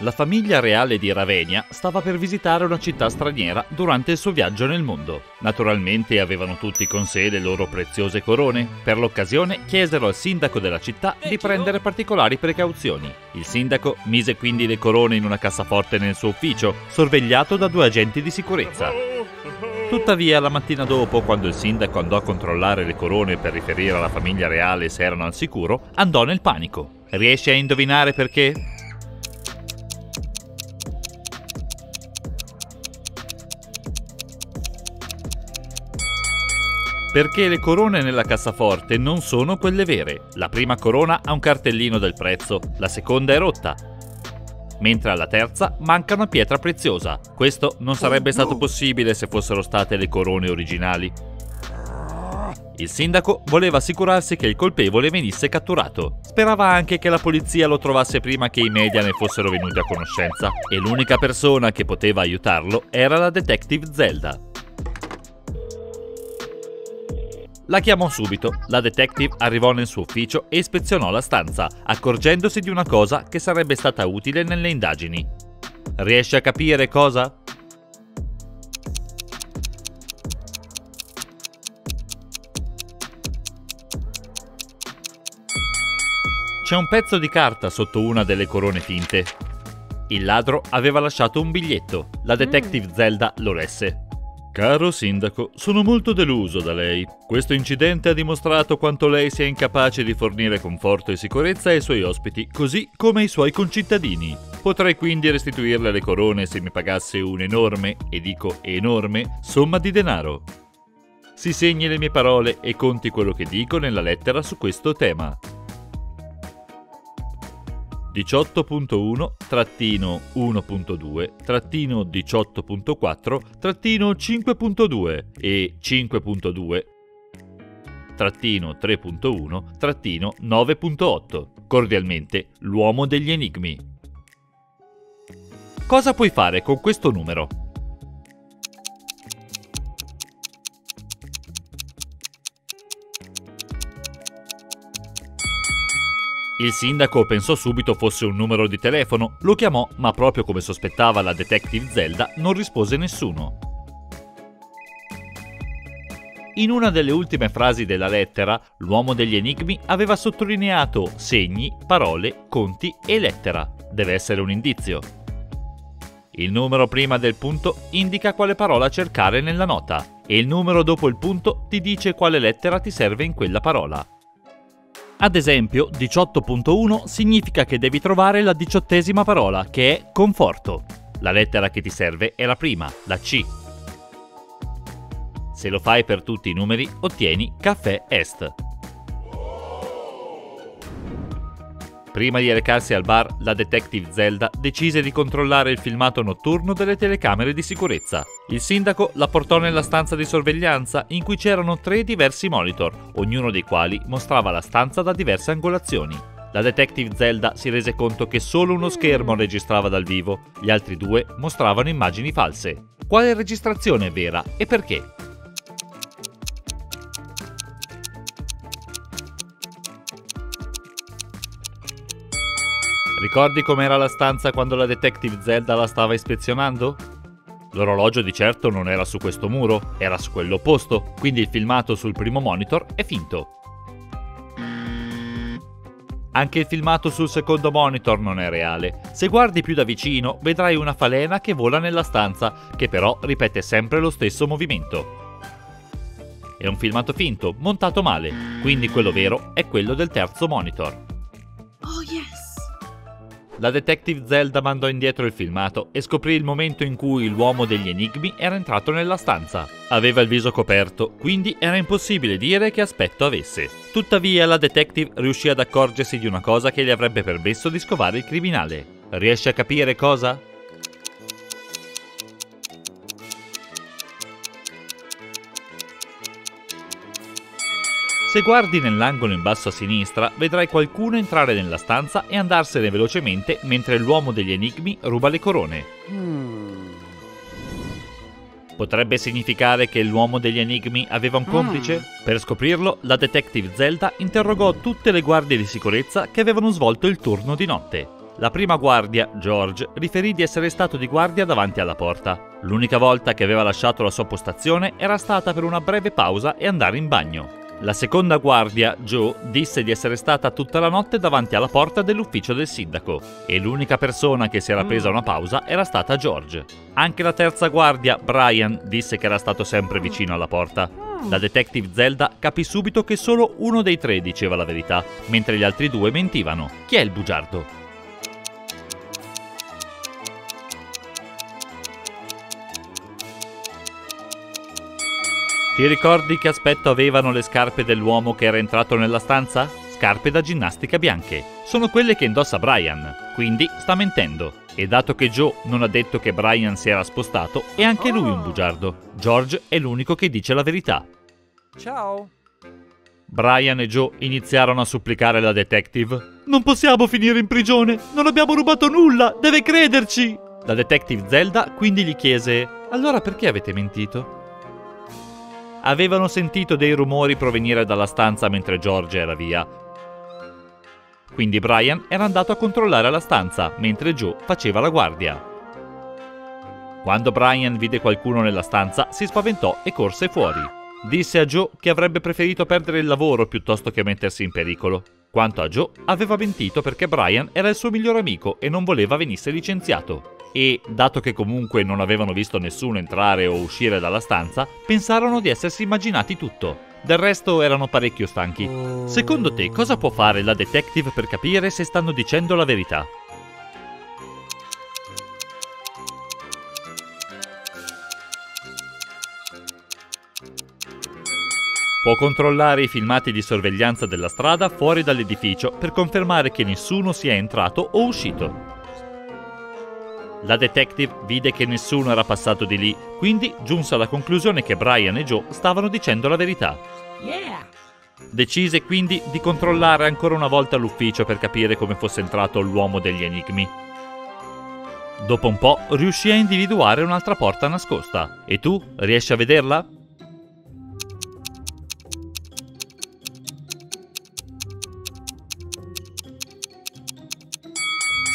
La famiglia reale di Ravenia stava per visitare una città straniera durante il suo viaggio nel mondo. Naturalmente avevano tutti con sé le loro preziose corone. Per l'occasione chiesero al sindaco della città di prendere particolari precauzioni. Il sindaco mise quindi le corone in una cassaforte nel suo ufficio, sorvegliato da due agenti di sicurezza. Tuttavia, la mattina dopo, quando il sindaco andò a controllare le corone per riferire alla famiglia reale se erano al sicuro, andò nel panico. Riesci a indovinare perché? Perché le corone nella cassaforte non sono quelle vere. La prima corona ha un cartellino del prezzo, la seconda è rotta, mentre alla terza manca una pietra preziosa. Questo non sarebbe stato possibile se fossero state le corone originali. Il sindaco voleva assicurarsi che il colpevole venisse catturato. Sperava anche che la polizia lo trovasse prima che i media ne fossero venuti a conoscenza e l'unica persona che poteva aiutarlo era la detective Zelda. La chiamò subito. La detective arrivò nel suo ufficio e ispezionò la stanza, accorgendosi di una cosa che sarebbe stata utile nelle indagini. Riesce a capire cosa? C'è un pezzo di carta sotto una delle corone finte. Il ladro aveva lasciato un biglietto. La detective Zelda lo lesse. Caro sindaco, sono molto deluso da lei. Questo incidente ha dimostrato quanto lei sia incapace di fornire conforto e sicurezza ai suoi ospiti, così come ai suoi concittadini. Potrei quindi restituirle le corone se mi pagasse un'enorme, e dico enorme, somma di denaro. Si segni le mie parole e conti quello che dico nella lettera su questo tema. 18.1-1.2-18.4-5.2 e 5.2 3.1 Cordialmente, l'uomo degli enigmi. Cosa puoi fare con questo numero? Il sindaco pensò subito fosse un numero di telefono, lo chiamò, ma proprio come sospettava la detective Zelda, non rispose nessuno. In una delle ultime frasi della lettera, l'uomo degli enigmi aveva sottolineato segni, parole, conti e lettera. Deve essere un indizio. Il numero prima del punto indica quale parola cercare nella nota e il numero dopo il punto ti dice quale lettera ti serve in quella parola. Ad esempio, 18.1 significa che devi trovare la diciottesima parola, che è conforto. La lettera che ti serve è la prima, la C. Se lo fai per tutti i numeri, ottieni Caffè Est. Prima di recarsi al bar, la detective Zelda decise di controllare il filmato notturno delle telecamere di sicurezza. Il sindaco la portò nella stanza di sorveglianza in cui c'erano tre diversi monitor, ognuno dei quali mostrava la stanza da diverse angolazioni. La detective Zelda si rese conto che solo uno schermo registrava dal vivo, gli altri due mostravano immagini false. Quale registrazione è vera e perché? Ricordi com'era la stanza quando la detective Zelda la stava ispezionando? L'orologio di certo non era su questo muro, era su quello opposto, quindi il filmato sul primo monitor è finto. Anche il filmato sul secondo monitor non è reale. Se guardi più da vicino, vedrai una falena che vola nella stanza, che però ripete sempre lo stesso movimento. È un filmato finto, montato male, quindi quello vero è quello del terzo monitor. La detective Zelda mandò indietro il filmato e scoprì il momento in cui l'uomo degli enigmi era entrato nella stanza. Aveva il viso coperto, quindi era impossibile dire che aspetto avesse. Tuttavia la detective riuscì ad accorgersi di una cosa che gli avrebbe permesso di scovare il criminale. Riesce a capire cosa? Se guardi nell'angolo in basso a sinistra, vedrai qualcuno entrare nella stanza e andarsene velocemente mentre l'uomo degli enigmi ruba le corone. Potrebbe significare che l'uomo degli enigmi aveva un complice? Per scoprirlo, la detective Zelda interrogò tutte le guardie di sicurezza che avevano svolto il turno di notte. La prima guardia, George, riferì di essere stato di guardia davanti alla porta. L'unica volta che aveva lasciato la sua postazione era stata per una breve pausa e andare in bagno. La seconda guardia, Joe, disse di essere stata tutta la notte davanti alla porta dell'ufficio del sindaco e l'unica persona che si era presa una pausa era stata George. Anche la terza guardia, Brian, disse che era stato sempre vicino alla porta. La detective Zelda capì subito che solo uno dei tre diceva la verità, mentre gli altri due mentivano. Chi è il bugiardo? Ti ricordi che aspetto avevano le scarpe dell'uomo che era entrato nella stanza? Scarpe da ginnastica bianche. Sono quelle che indossa Brian, quindi sta mentendo. E dato che Joe non ha detto che Brian si era spostato, è anche lui un bugiardo. George è l'unico che dice la verità. Ciao. Brian e Joe iniziarono a supplicare la detective. Non possiamo finire in prigione, non abbiamo rubato nulla, deve crederci. La detective Zelda quindi gli chiese: Allora perché avete mentito? Avevano sentito dei rumori provenire dalla stanza mentre George era via. Quindi Brian era andato a controllare la stanza mentre Joe faceva la guardia. Quando Brian vide qualcuno nella stanza, si spaventò e corse fuori. Disse a Joe che avrebbe preferito perdere il lavoro piuttosto che mettersi in pericolo. Quanto a Joe, aveva mentito perché Brian era il suo migliore amico e non voleva venisse licenziato e, dato che comunque non avevano visto nessuno entrare o uscire dalla stanza, pensarono di essersi immaginati tutto. Del resto erano parecchio stanchi. Secondo te cosa può fare la detective per capire se stanno dicendo la verità? Può controllare i filmati di sorveglianza della strada fuori dall'edificio per confermare che nessuno sia entrato o uscito. La detective vide che nessuno era passato di lì, quindi giunse alla conclusione che Brian e Joe stavano dicendo la verità. Yeah. Decise quindi di controllare ancora una volta l'ufficio per capire come fosse entrato l'uomo degli enigmi. Dopo un po' riuscì a individuare un'altra porta nascosta. E tu riesci a vederla?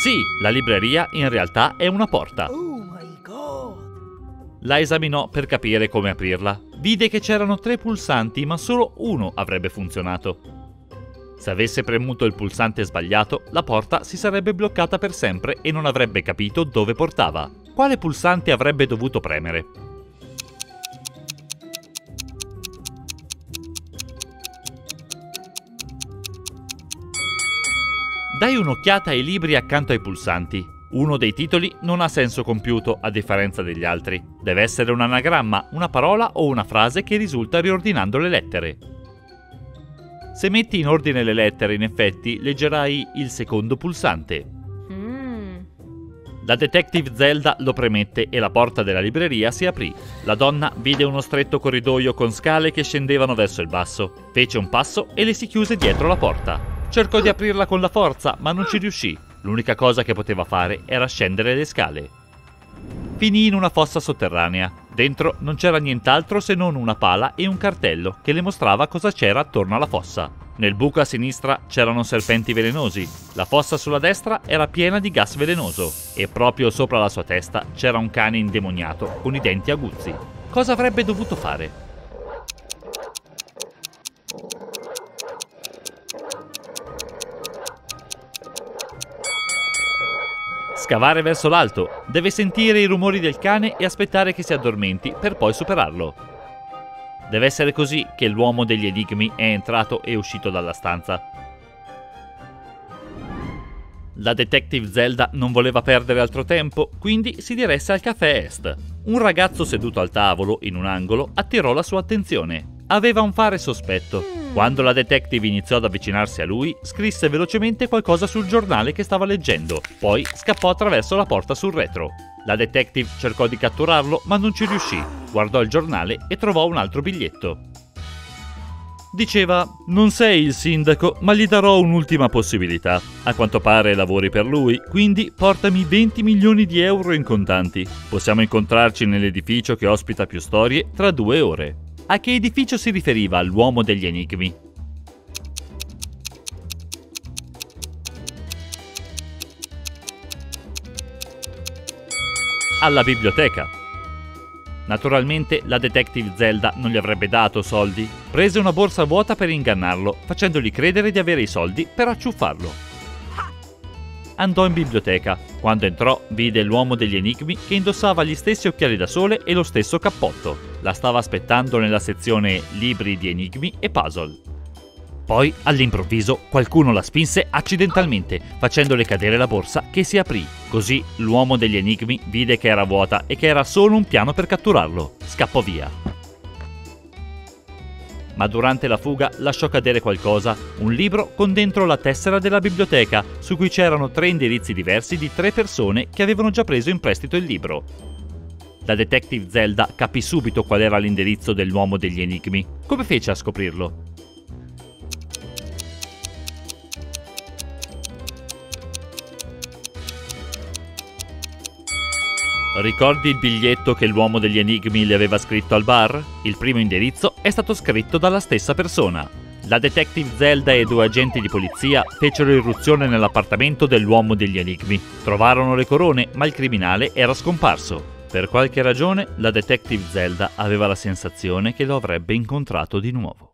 Sì, la libreria in realtà è una porta. Oh my god! La esaminò per capire come aprirla. Vide che c'erano tre pulsanti, ma solo uno avrebbe funzionato. Se avesse premuto il pulsante sbagliato, la porta si sarebbe bloccata per sempre e non avrebbe capito dove portava. Quale pulsante avrebbe dovuto premere? Dai un'occhiata ai libri accanto ai pulsanti. Uno dei titoli non ha senso compiuto a differenza degli altri. Deve essere un anagramma, una parola o una frase che risulta riordinando le lettere. Se metti in ordine le lettere, in effetti, leggerai il secondo pulsante. Mm. La detective Zelda lo premette e la porta della libreria si aprì. La donna vide uno stretto corridoio con scale che scendevano verso il basso. Fece un passo e le si chiuse dietro la porta. Cercò di aprirla con la forza, ma non ci riuscì. L'unica cosa che poteva fare era scendere le scale. Finì in una fossa sotterranea. Dentro non c'era nient'altro se non una pala e un cartello che le mostrava cosa c'era attorno alla fossa. Nel buco a sinistra c'erano serpenti velenosi, la fossa sulla destra era piena di gas velenoso e proprio sopra la sua testa c'era un cane indemoniato con i denti aguzzi. Cosa avrebbe dovuto fare? Scavare verso l'alto, deve sentire i rumori del cane e aspettare che si addormenti per poi superarlo. Deve essere così che l'uomo degli enigmi è entrato e uscito dalla stanza. La detective Zelda non voleva perdere altro tempo, quindi si diresse al caffè Est. Un ragazzo seduto al tavolo, in un angolo, attirò la sua attenzione. Aveva un fare sospetto. Quando la detective iniziò ad avvicinarsi a lui, scrisse velocemente qualcosa sul giornale che stava leggendo, poi scappò attraverso la porta sul retro. La detective cercò di catturarlo, ma non ci riuscì. Guardò il giornale e trovò un altro biglietto. Diceva, non sei il sindaco, ma gli darò un'ultima possibilità. A quanto pare lavori per lui, quindi portami 20 milioni di euro in contanti. Possiamo incontrarci nell'edificio che ospita più storie tra due ore. A che edificio si riferiva l'uomo degli enigmi? alla biblioteca. Naturalmente la detective Zelda non gli avrebbe dato soldi. Prese una borsa vuota per ingannarlo, facendogli credere di avere i soldi per acciuffarlo. Andò in biblioteca. Quando entrò, vide l'uomo degli enigmi che indossava gli stessi occhiali da sole e lo stesso cappotto. La stava aspettando nella sezione libri di enigmi e puzzle. Poi, all'improvviso, qualcuno la spinse accidentalmente, facendole cadere la borsa che si aprì. Così l'uomo degli enigmi vide che era vuota e che era solo un piano per catturarlo. Scappò via. Ma durante la fuga lasciò cadere qualcosa, un libro con dentro la tessera della biblioteca, su cui c'erano tre indirizzi diversi di tre persone che avevano già preso in prestito il libro. La detective Zelda capì subito qual era l'indirizzo dell'uomo degli enigmi. Come fece a scoprirlo? Ricordi il biglietto che l'uomo degli enigmi le aveva scritto al bar? Il primo indirizzo è stato scritto dalla stessa persona. La detective Zelda e due agenti di polizia fecero irruzione nell'appartamento dell'uomo degli enigmi. Trovarono le corone, ma il criminale era scomparso. Per qualche ragione, la detective Zelda aveva la sensazione che lo avrebbe incontrato di nuovo.